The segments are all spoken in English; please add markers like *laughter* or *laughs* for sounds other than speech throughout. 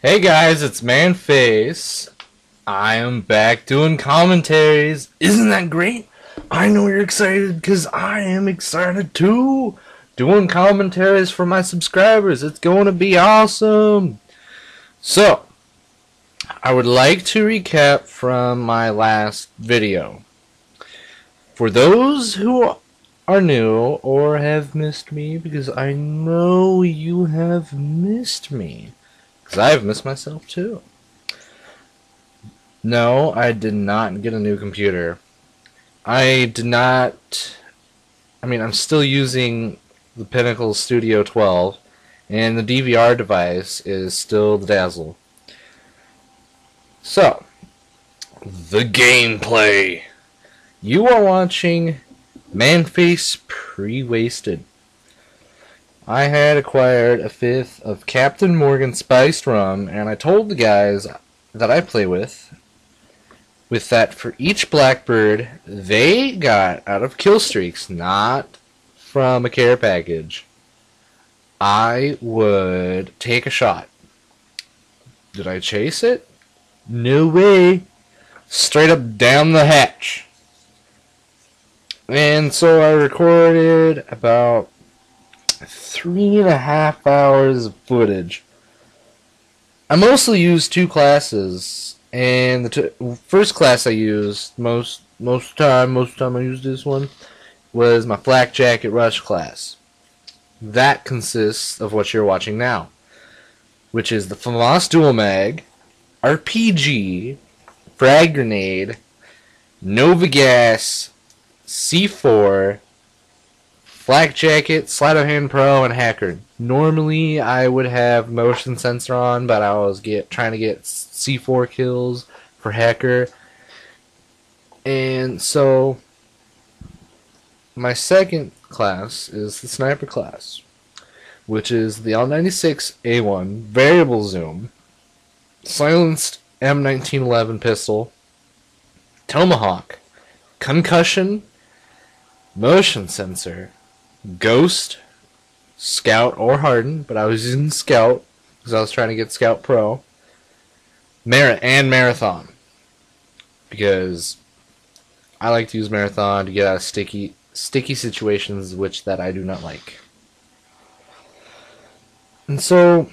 Hey guys, it's Manface. I am back doing commentaries. Isn't that great? I know you're excited because I am excited too. Doing commentaries for my subscribers. It's going to be awesome. So, I would like to recap from my last video. For those who are new or have missed me, because I know you have missed me. Because I've missed myself too. No, I did not get a new computer. I did not. I mean, I'm still using the Pinnacle Studio 12, and the DVR device is still the Dazzle. So, the gameplay. You are watching Manface Pre-Wasted. I had acquired a fifth of Captain Morgan spiced rum, and I told the guys that I play with, with that for each Blackbird they got out of kill streaks, not from a care package, I would take a shot. Did I chase it? No way. Straight up down the hatch. And so I recorded about three and a half hours of footage. I mostly used two classes, and the t- first class I used most most time, most time I used this one was my flak jacket rush class. That consists of what you're watching now, which is the FAMAS Dual Mag, RPG, Frag Grenade, Nova Gas, C4, Flak Jacket, Sleight of Hand Pro, and Hacker. Normally, I would have motion sensor on, but I was get trying to get C4 kills for Hacker. And so, my second class is the Sniper class, which is the L96A1 Variable Zoom, Silenced M1911 pistol, Tomahawk, Concussion, Motion Sensor, Ghost, Scout, or Harden, but I was using Scout because I was trying to get Scout Pro. Mar- and Marathon because I like to use Marathon to get out of sticky sticky situations which that I do not like. And so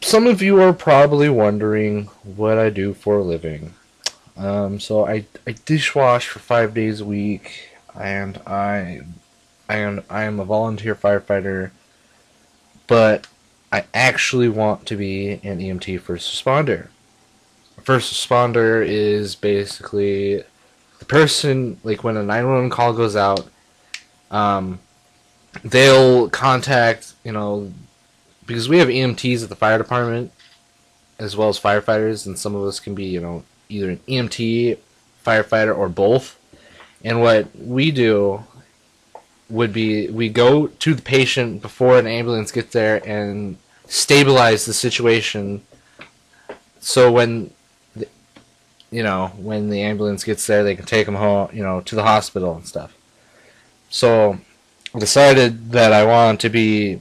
some of you are probably wondering what I do for a living. Um, so I, I dishwash for five days a week and I I am I am a volunteer firefighter, but I actually want to be an EMT first responder. First responder is basically the person like when a 911 call goes out, um, they'll contact you know because we have EMTs at the fire department as well as firefighters, and some of us can be you know either an EMT, firefighter, or both. And what we do would be we go to the patient before an ambulance gets there and stabilize the situation. So when the, you know when the ambulance gets there they can take them home you know to the hospital and stuff. So I decided that I wanted to be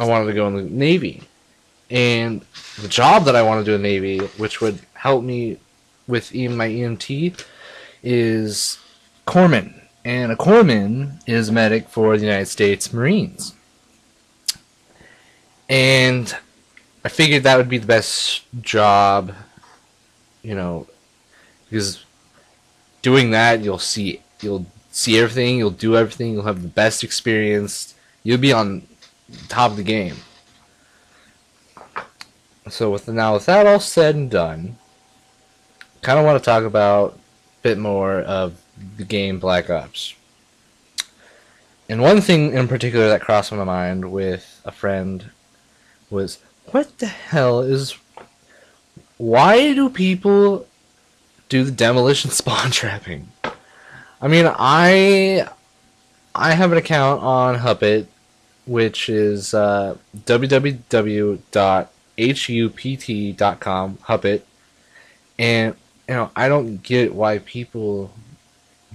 I wanted to go in the navy. And the job that I want to do in the navy which would help me with my EMT is corpsman and a corpsman is a medic for the United States Marines. And I figured that would be the best job, you know, because doing that you'll see you'll see everything, you'll do everything, you'll have the best experience, you'll be on top of the game. So with now with that all said and done, kind of want to talk about a bit more of the game Black Ops. And one thing in particular that crossed my mind with a friend was what the hell is why do people do the demolition *laughs* spawn trapping? I mean, I I have an account on Huppet, which is uh, www.hupt.com, Huppet, and you know I don't get why people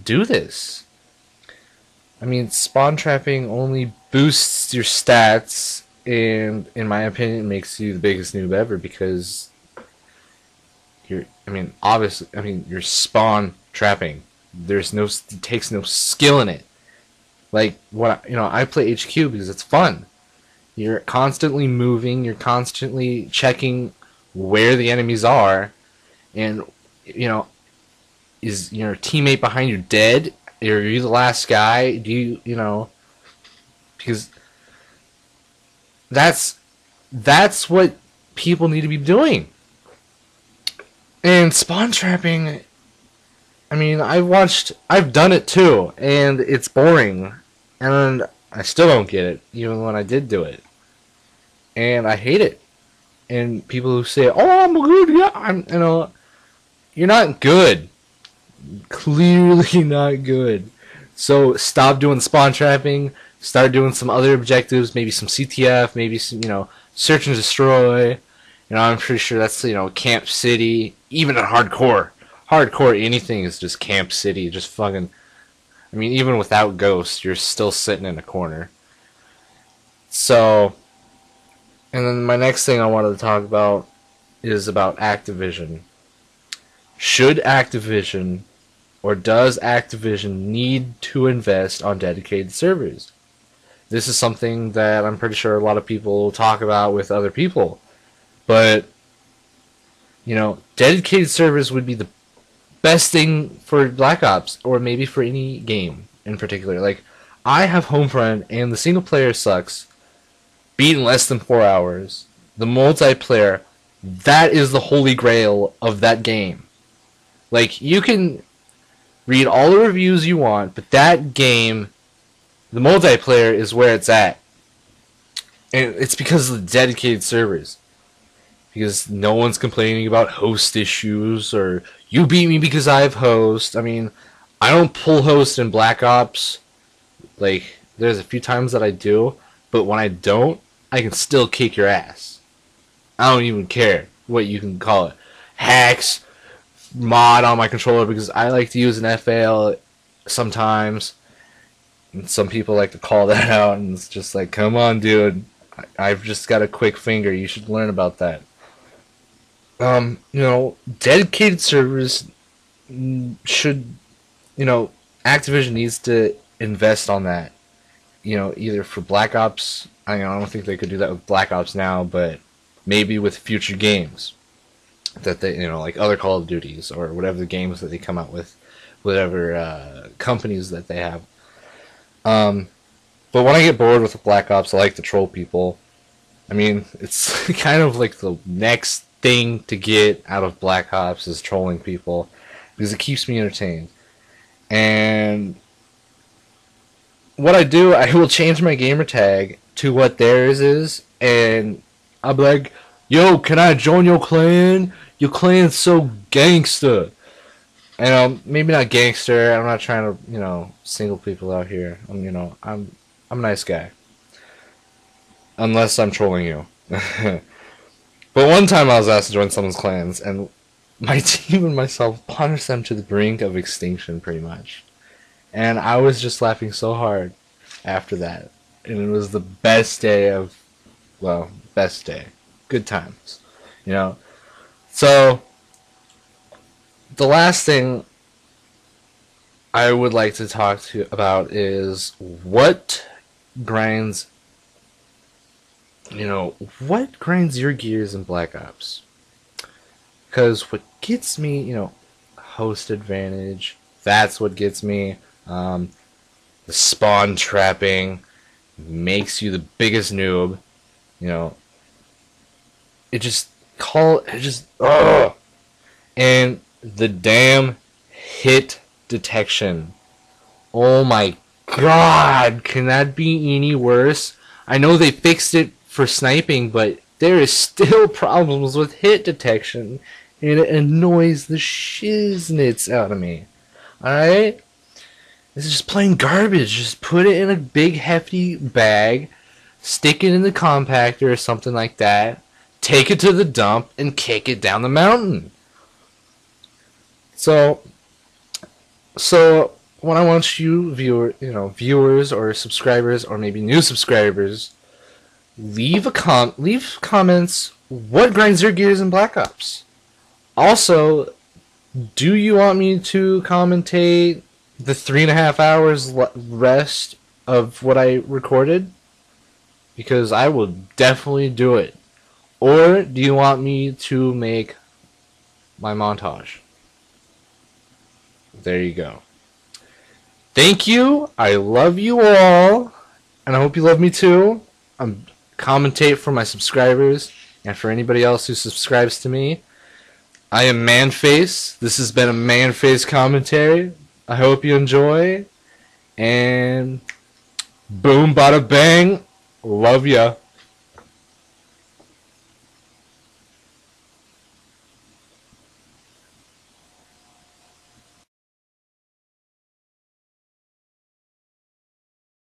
do this. I mean, spawn trapping only boosts your stats and in my opinion, makes you the biggest noob ever because you're. I mean, obviously, I mean, you're spawn trapping. There's no, it takes no skill in it. Like what you know, I play HQ because it's fun. You're constantly moving. You're constantly checking where the enemies are, and you know, is your teammate behind you dead? Are you the last guy? Do you you know? Because that's that's what people need to be doing. And spawn trapping I mean, I've watched I've done it too and it's boring and I still don't get it even when I did do it. And I hate it. And people who say, "Oh, I'm good." Yeah, I'm you know, you're not good. Clearly *laughs* not good. So stop doing spawn trapping start doing some other objectives, maybe some CTF, maybe some, you know, search and destroy. You know, I'm pretty sure that's, you know, Camp City, even in hardcore. Hardcore anything is just Camp City, just fucking I mean, even without ghosts, you're still sitting in a corner. So, and then my next thing I wanted to talk about is about Activision. Should Activision or does Activision need to invest on dedicated servers? this is something that I'm pretty sure a lot of people talk about with other people. But you know, dedicated servers would be the best thing for Black Ops or maybe for any game in particular. Like I have Homefront and the single player sucks. Beat in less than 4 hours. The multiplayer that is the holy grail of that game. Like you can read all the reviews you want, but that game the multiplayer is where it's at. And it's because of the dedicated servers. Because no one's complaining about host issues or you beat me because I have host. I mean, I don't pull host in Black Ops. Like, there's a few times that I do, but when I don't, I can still kick your ass. I don't even care what you can call it. Hacks, mod on my controller because I like to use an FAL sometimes and some people like to call *laughs* that out, and it's just like, come on, dude. I've just got a quick finger. You should learn about that. Um, you know, dedicated servers should, you know, Activision needs to invest on that. You know, either for Black Ops. I, mean, I don't think they could do that with Black Ops now, but maybe with future games that they, you know, like other Call of Duties or whatever the games that they come out with, whatever uh, companies that they have um, but when I get bored with Black Ops, I like to troll people. I mean, it's *laughs* kind of like the next thing to get out of Black Ops is trolling people because it keeps me entertained. And what I do, *laughs* I will change my gamer tag to what theirs is, and I'll be like, "Yo, can I join your clan? Your clan's so gangster." And um, maybe not gangster. I'm not trying to, you know, single people out here. I'm, you know, I'm, I'm a nice guy. Unless I'm trolling you. *laughs* but one time I was asked to join someone's clans, and my *laughs* team and myself punished them to the brink of extinction, pretty much. And I was just laughing so hard after that. And it was the best day of, well, best day. Good times. You know? So, the last thing I would like to talk to about is what grinds you know what grinds your gears in Black Ops? Because what gets me you know host advantage that's what gets me um, the spawn trapping makes you the biggest noob you know. It just call it just ugh. and the damn hit detection. Oh my god, can that be any worse? I know they fixed it for sniping, but there is still *laughs* problems with hit detection, and it annoys the shiznits out of me. Alright? This is just plain garbage. Just put it in a big hefty bag, stick it in the compactor or something like that, take it to the dump, and kick it down the mountain. So, so what I want you viewer, you know, viewers or subscribers or maybe new subscribers leave a com leave comments what grinds your gears in Black Ops. Also, do you want me to commentate the three and a half hours rest of what I recorded? Because I will definitely do it. Or do you want me to make my montage? There you go. Thank you. I love you all. And I hope you love me too. I'm commentate for my subscribers and for anybody else who subscribes to me. I am Manface. This has been a Manface commentary. I hope you enjoy. And boom, bada bang. Love ya.